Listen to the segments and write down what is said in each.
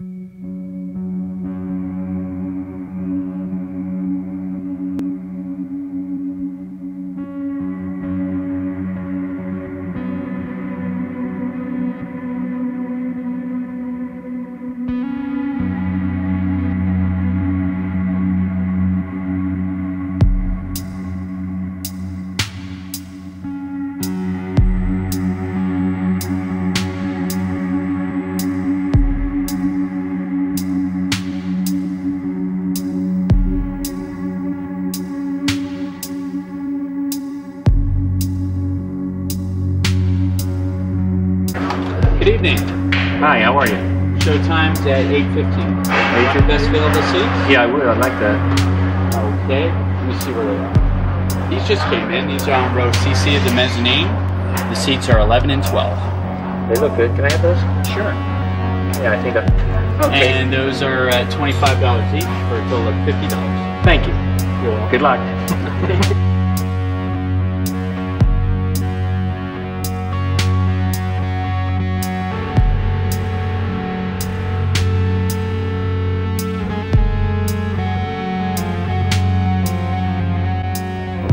Música Good evening. Hi, how are you? Showtime's at 8.15. Major best available seats? Yeah, I would. I'd like that. Okay, let me see where they are. These just came in. These are on row CC of the mezzanine. The seats are 11 and 12. They look good. Can I have those? Sure. Yeah, I think I... Okay. And those are at $25 each for a total of $50. Thank you. You're welcome. Good luck.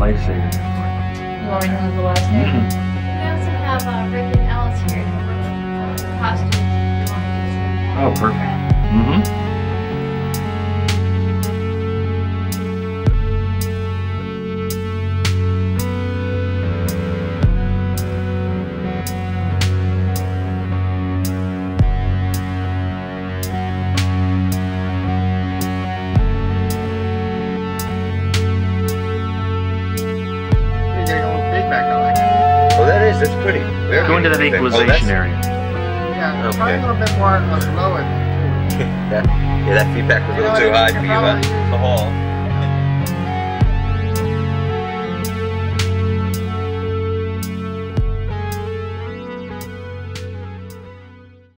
Lifesaver. Lauren has the last name. We also have uh, Rick and Alice here in the costumes. if you want to use them. Oh, perfect. Mm-hmm. Oh, that is. Pretty. Very Go into that big. Oh, equalization area. Yeah, Okay. probably a little bit more on the low end. Yeah, yeah, that feedback was a little too high for you, huh? The hall.